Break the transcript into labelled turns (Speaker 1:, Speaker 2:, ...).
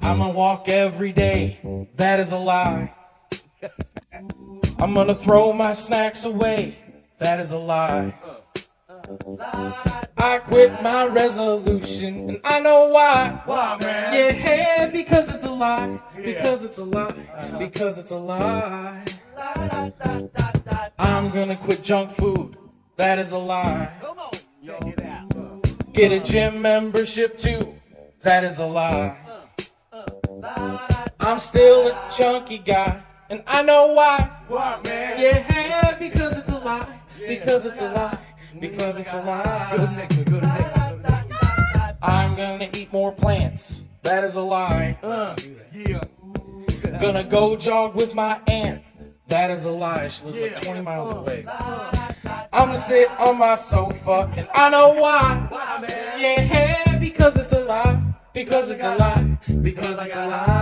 Speaker 1: I'm gonna walk every day. That is a lie. I'm gonna throw my snacks away. That is a lie. I quit my resolution, and I know why.
Speaker 2: Why, man?
Speaker 1: Yeah, because it's a lie. Because it's a lie. Uh-huh. Because it's a lie. I'm gonna quit junk food. That is a lie.
Speaker 2: Come on, check it out.
Speaker 1: Get a gym membership too. That is a lie. I'm still a chunky guy, and I know why.
Speaker 2: Why, man?
Speaker 1: Yeah, because it's a lie. Because it's a lie. Because it's a lie.
Speaker 2: mix, good mix.
Speaker 1: I'm gonna eat more plants. That is a lie.
Speaker 2: Uh, yeah.
Speaker 1: Gonna go jog with my aunt. That is a lie. She lives like 20 miles away. I'm gonna sit on my sofa, and I know why.
Speaker 2: Why, man?
Speaker 1: Because it's a lie. Because it's a lie.